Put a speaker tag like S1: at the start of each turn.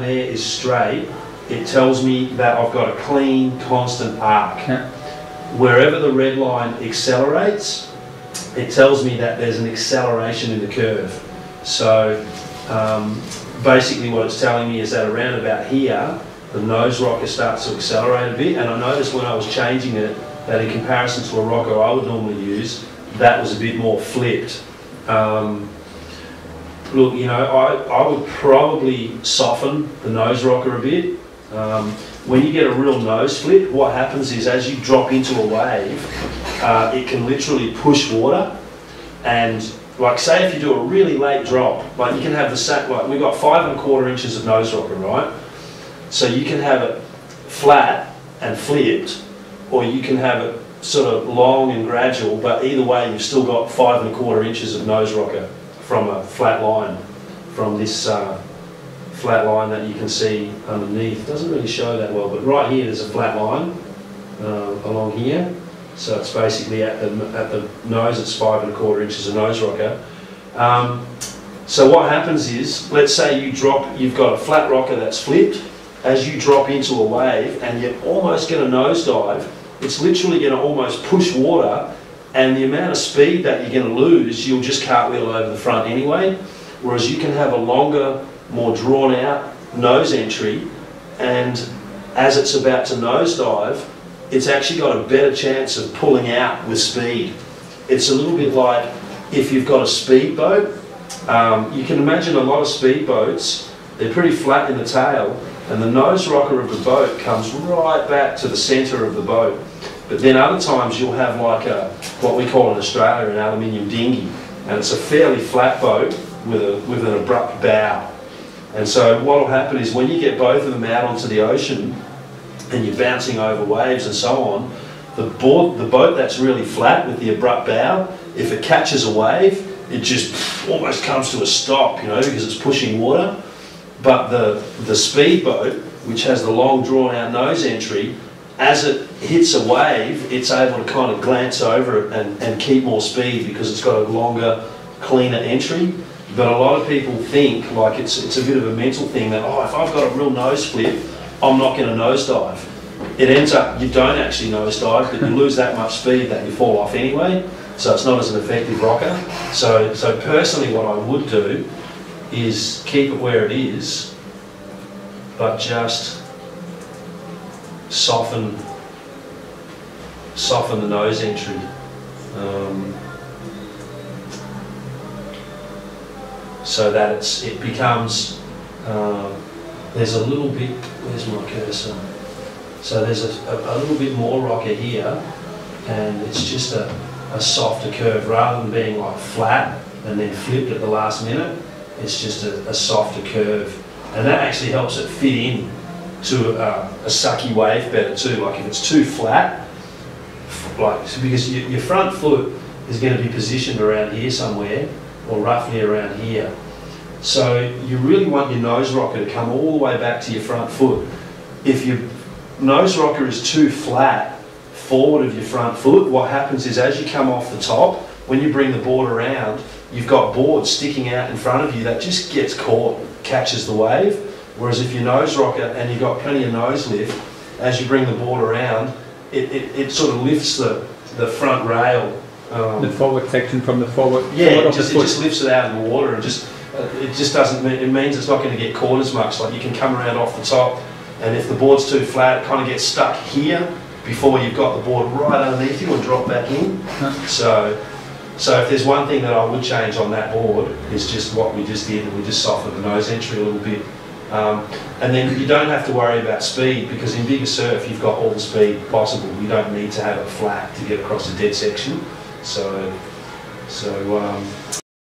S1: there is straight, it tells me that I've got a clean, constant arc.
S2: Yeah.
S1: Wherever the red line accelerates, it tells me that there's an acceleration in the curve. So um, basically what it's telling me is that around about here, the nose rocker starts to accelerate a bit, and I noticed when I was changing it that in comparison to a rocker I would normally use, that was a bit more flipped. Um, look, you know, I, I would probably soften the nose rocker a bit. Um, when you get a real nose flip, what happens is as you drop into a wave, uh, it can literally push water. And like, say if you do a really late drop, like you can have the same, like we've got five and a quarter inches of nose rocker, right? So you can have it flat and flipped, or you can have it sort of long and gradual, but either way you've still got five and a quarter inches of nose rocker from a flat line, from this uh, flat line that you can see underneath. Doesn't really show that well, but right here there's a flat line uh, along here. So it's basically at the, at the nose, it's five and a quarter inches of nose rocker. Um, so what happens is, let's say you drop, you've got a flat rocker that's flipped, as you drop into a wave and you almost get a nosedive, it's literally going to almost push water and the amount of speed that you're going to lose, you'll just cartwheel over the front anyway. Whereas you can have a longer, more drawn out nose entry and as it's about to nosedive, it's actually got a better chance of pulling out with speed. It's a little bit like if you've got a speedboat, um, you can imagine a lot of speedboats, they're pretty flat in the tail and the nose rocker of the boat comes right back to the centre of the boat. But then other times you'll have like a, what we call in Australia an aluminium dinghy, and it's a fairly flat boat with, a, with an abrupt bow. And so what will happen is when you get both of them out onto the ocean and you're bouncing over waves and so on, the, board, the boat that's really flat with the abrupt bow, if it catches a wave, it just almost comes to a stop, you know, because it's pushing water. But the, the speedboat, which has the long drawn out nose entry, as it hits a wave, it's able to kind of glance over it and, and keep more speed because it's got a longer, cleaner entry. But a lot of people think, like it's, it's a bit of a mental thing, that, oh, if I've got a real nose flip, I'm not going to nosedive. It ends up, you don't actually nosedive, but you lose that much speed that you fall off anyway, so it's not as an effective rocker. So, so personally what I would do is keep it where it is, but just soften soften the nose entry. Um, so that it's it becomes uh, there's a little bit where's my cursor so there's a, a, a, little bit more rocker here and it's just a, a softer curve rather than being like flat and then flipped at the last minute it's just a, a softer curve. And that actually helps it fit in to a, a sucky wave better too. Like if it's too flat, like because you, your front foot is going to be positioned around here somewhere, or roughly around here. So you really want your nose rocker to come all the way back to your front foot. If your nose rocker is too flat forward of your front foot, what happens is as you come off the top, when you bring the board around, you've got board sticking out in front of you that just gets caught, catches the wave. Whereas if you nose rocker and you've got plenty of nose lift, as you bring the board around, it, it, it sort of lifts the, the front rail.
S2: Um, the forward section from the forward.
S1: Yeah,
S2: forward
S1: it, just, it just lifts it out of the water and just uh, it just doesn't mean, it means it's not going to get caught as much. Like you can come around off the top, and if the board's too flat, it kind of gets stuck here before you've got the board right underneath you and drop back in. Huh. So so if there's one thing that I would change on that board, is just what we just did, and we just softened the nose entry a little bit. Um, and then you don't have to worry about speed because in bigger surf you've got all the speed possible. You don't need to have a flat to get across a dead section. So, so um,